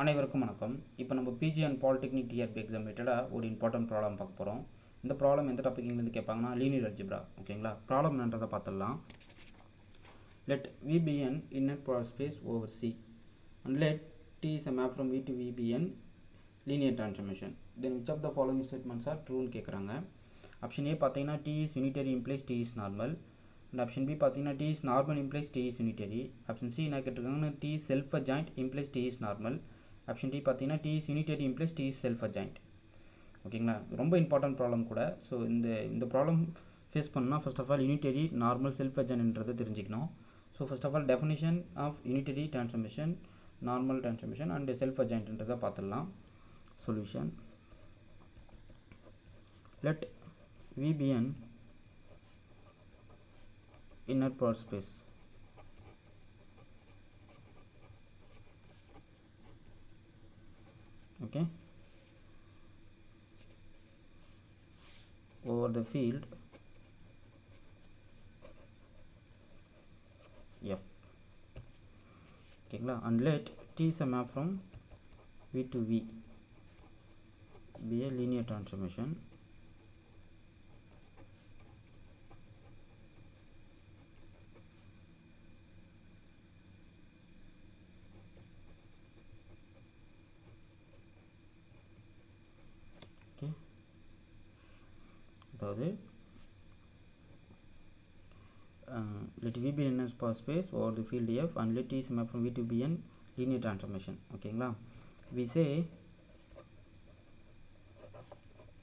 அனைவருக்கும் வணக்கம் இப்போ நம்ம PG and polytechnic TRB exam ரிலேட்டடாக ஒரு இம்பார்ட்டன்ட் ப்ராப்ளம் பார்க்க போகிறோம் இந்த ப்ராப்ளம் எந்த டாப்பிக்லேருந்து கேட்பாங்கன்னா லீனியர் அல்ஜிப்ரா ஓகேங்களா ப்ராப்ளம் என்னன்றதை பார்த்துடலாம் let V be an inner product space over C and let T is a map from V to V be an linear transformation then which of the following statements are ட்ரூன்னு கேட்குறாங்க option A பார்த்தீங்கன்னா T is unitary implies T is normal and option B பார்த்தீங்கன்னா T is normal implies T is unitary option C என்ன கேட்டிருக்காங்கன்னா T self adjoint implies T is normal option D பார்த்தீங்கன்னா T is unitary implies T is self adjoint ஓகேங்களா ரொம்ப important problem கூட. So இந்த இந்த problem face பண்ணால் first of all unitary normal self அஜன்ன்றதை தெரிஞ்சுக்கணும். So first of all definition of unitary transformation normal transformation and self அஜாயின்ட்ன்றதை பார்த்துடலாம். Solution let V be an inner product space okay over the field f ஓகேங்களா and let t is a map from v to v be a linear transformation அதாவது uh, let V be an inner spa space over the field F and let T is map from V to B n linear transformation ஓகேங்களா we say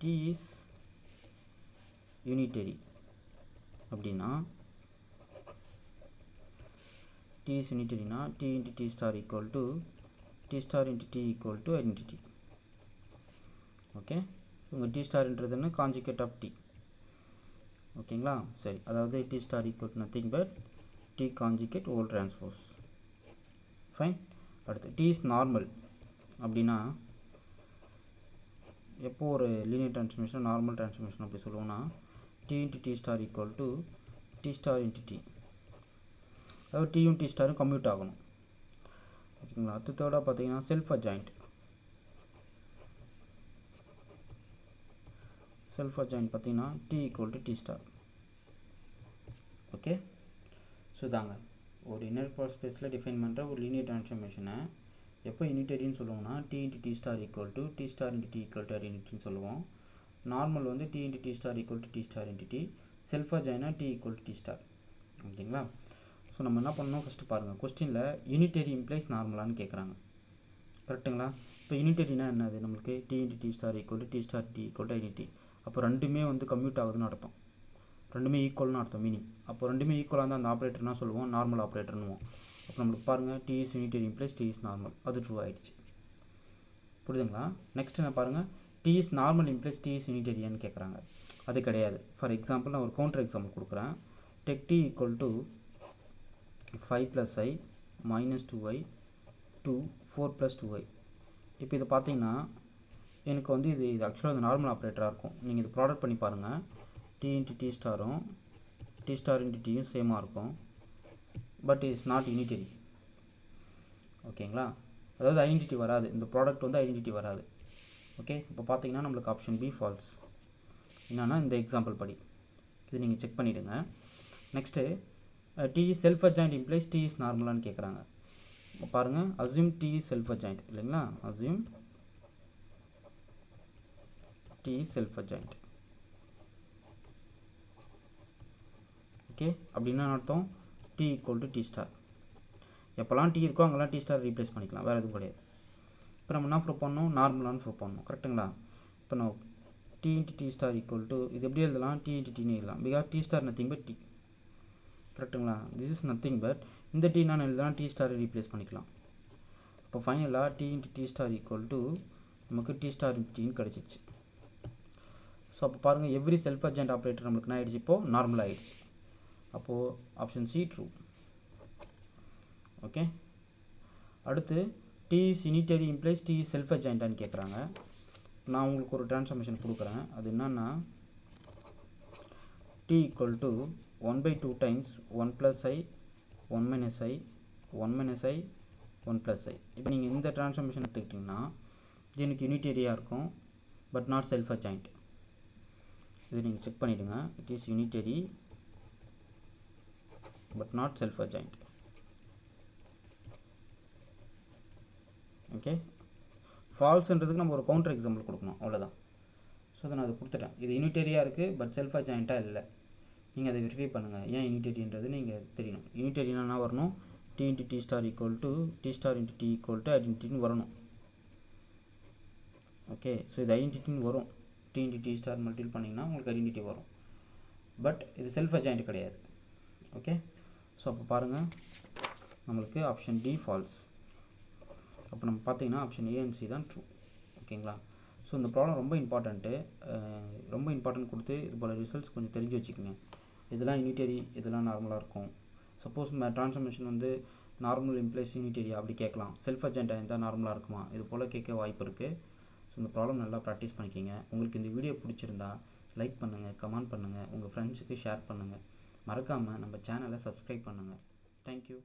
T is unitary அப்படின்னா T is unitary னா T into T star equal to T star into T equal to identity okay உங்கள் T ஸ்டார்ன்றதுன்னு conjugate of T ஓகேங்களா? சரி அதாவது T star equal nothing but T conjugate whole transpose fine அடுத்து T is normal அப்படின்னா எப்போ ஒரு linear transmission normal transmission அப்படி சொல்லுவோம்னா T into T star equal to T star into T அதாவது டியும் டி ஸ்டாரும் கம்யூட் ஆகணும். ஓகேங்களா? அடுத்த தேர்டாக பார்த்தீங்கன்னா செல்ஃப் அஜாயிண்ட் செல்ஃப் அஜாயின் பார்த்தீங்கன்னா T equal to T star okay so தாங்க ஒரு இன்னர் ப்ராட் ஸ்பேஸில் டிஃபைன் பண்ணுற ஒரு லீனியர் ட்ரான்ஸ்ஃபர்மேஷனை எப்போ யூனிட்டரின்னு சொல்லுவோம்னா T into T star equal to T star into T equal to யூனிட்டின்னு சொல்லுவோம். நார்மல் வந்து T into T star equal to T star into T self அஜாயினா T equal to T star ஓகேங்களா? So நம்ம என்ன பண்ணணும்? First பாருங்கள் கொஸ்டினில் unitary implies நார்மலான்னு கேட்குறாங்க கரெக்டுங்களா இப்போ யூனிட்டரினா என்னது? நம்மளுக்கு T into T star equal to T star T equal to unity அப்போ ரெண்டுமே வந்து கம்யூட் ஆகுதுன்னு அர்த்தம். ரெண்டுமே ஈக்குவல்னு அர்த்தம் மீனிங் அப்போ ரெண்டுமே ஈக்குவலாக இருந்தால் அந்த ஆப்ரேட்டர்னா சொல்லுவோம்? நார்மல் ஆப்ரேட்டர்னுவோம் அப்போ நம்மளுக்கு பாருங்கள் T is unitary implies T is normal அது ட்ரூ ஆகிடுச்சு புரியுதுங்களா? நெக்ஸ்ட் என்ன பாருங்கள் T is normal implies T is யூனிட்டரியான்னு கேட்குறாங்க அது கிடையாது. ஃபார் எக்ஸாம்பிள் நான் ஒரு கவுண்டர் எக்ஸாம்பிள் கொடுக்குறேன். Take T equal to five plus i minus two i two four plus two i இப்போ இதை பார்த்தீங்கன்னா எனக்கு வந்து இது இது ஆக்சுவலாக இது நார்மல் ஆப்ரேட்டராக இருக்கும். நீங்கள் இது ப்ராடக்ட் பண்ணி பாருங்கள் டி இன்ட்டு டி ஸ்டாரும் டி ஸ்டார் இன்ட்டு டியும் சேமாக இருக்கும். பட் இட்ஸ் நாட் யூனிட்டரி ஓகேங்களா அதாவது ஐடென்டிட்டி வராது. இந்த ப்ராடக்ட் வந்து ஐடென்டிட்டி வராது. ஓகே இப்போ பார்த்தீங்கன்னா நம்மளுக்கு ஆப்ஷன் பி ஃபால்ஸ் என்னென்னா இந்த எக்ஸாம்பிள் படி. இது நீங்கள் செக் பண்ணிவிடுங்க next T self adjoint implies T is நார்மலான்னு கேட்குறாங்க பாருங்கள் அசியூம் டி செல்ஃப் அஜாயிண்ட் இல்லைங்களா? Assume T is self adjoint okay அப்படின்னா அர்த்தம்? T equal to T star எப்போல்லாம் T இருக்கோ அங்கெல்லாம் T ஸ்டார் ரீப்ளேஸ் பண்ணிக்கலாம். வேறு எதுவும் கிடையாது. இப்போ நம்ம என்ன ப்ரூவ் பண்ணணும்? நார்மலான ப்ரூவ் பண்ணணும். கரெக்டுங்களா இப்போ நான் T into T star equal to இது எப்படி எழுதலாம்? T இன்ட்டு Tனு எழுதலாம். Because T star nothing but T. கரெக்டுங்களா திஸ் இஸ் நத்திங் பட் இந்த T நான் எழுதலாம் T star ரீப்ளேஸ் பண்ணிக்கலாம். இப்போ ஃபைனலாக T into T star equal to நமக்கு T ஸ்டார் இன்ட்டு கிடச்சிச்சு ஸோ அப்போ பாருங்கள் எவ்ரி செல்ஃப் அர்ஜென்ட் ஆப்ரேட்டர் நம்மளுக்கு என்ன ஆகிடுச்சு இப்போது நார்மல் ஆகிடுச்சு அப்போது ஆப்ஷன் சி ட்ரூ ஓகே அடுத்து T unitary implies T self அர்ஜென்ட்டான்னு கேட்குறாங்க நான் உங்களுக்கு ஒரு டிரான்ஸ்ஃபர்மேஷன் கொடுக்குறேன். அது என்னென்னா T equal to one by two times one plus i one minus i one minus i one plus i இப்போ நீங்கள் இந்த டிரான்ஸ்ஃபர்மேஷன் எடுத்துக்கிட்டிங்கன்னா இது எனக்கு யூனிட்டேரியாக இருக்கும் பட் நாட் செல்ஃப் அஜாயிண்ட் இது நீங்கள் செக் பண்ணிவிடுங்க it is unitary but not self adjoint okay ஃபால்ஸ்ன்றதுக்கு நம்ம ஒரு கவுண்டர் எக்ஸாம்பிள் கொடுக்கணும். அவ்வளோதான் ஸோ அதை நான் அதை கொடுத்துட்டேன். இது யூனிட்டரியாக இருக்குது பட் செல்ஃப் ஜாயிண்ட்டாக இல்லை. நீங்கள் அதை வெரிஃபை பண்ணுங்கள் ஏன் யூனிட்டரின்றது நீங்கள் தெரியணும். யூனிட்டரினா என்ன வரணும்? T into T star equal to T star into T equal to ஐடென்டிட்டின்னு வரணும். ஓகே ஸோ இது ஐடென்டிட்டின்னு வரும். டி டி ஸ்டார் மல்டிபிள் பண்ணிங்கன்னா உங்களுக்கு ஐடென்டிட்டி வரும். பட் இது செல்ஃப் அஜாயிண்ட் கிடையாது. ஓகே ஸோ அப்போ பாருங்கள் நம்மளுக்கு ஆப்ஷன் டி ஃபால்ஸ் அப்போ நம்ம பார்த்தீங்கன்னா ஆப்ஷன் ஏஎன்சி தான் ட்ரூ ஓகேங்களா ஸோ இந்த ப்ராப்ளம் ரொம்ப இம்பார்ட்டண்ட்டு ரொம்ப இம்பார்ட்டன்ட் கொடுத்து இது போல் ரிசல்ட்ஸ் கொஞ்சம் தெரிஞ்சு வச்சுக்கோங்க. இதெல்லாம் யூனிட்டரி இதெல்லாம் நார்மலாக இருக்கும். சப்போஸ் ட்ரான்ஸ்ஃபர்மேஷன் வந்து நார்மல் இம்ப்ளேஸ் யூனிட்டரி அப்படி கேட்கலாம். செல்ஃப் அஜெண்டா இருந்தால் நார்மலாக இருக்குமா? இது போல் கேட்க வாய்ப்பு இருக்குது இந்த ப்ராப்ளம் நல்லா ப்ராக்டிஸ் பண்ணிக்கிங்க. உங்களுக்கு இந்த வீடியோ பிடிச்சிருந்தா லைக் பண்ணுங்கள் கமெண்ட் பண்ணுங்கள் உங்கள் ஃப்ரெண்ட்ஸுக்கு ஷேர் பண்ணுங்கள் மறக்காமல் நம்ம சேனலை சப்ஸ்கிரைப் பண்ணுங்கள் தேங்க்யூ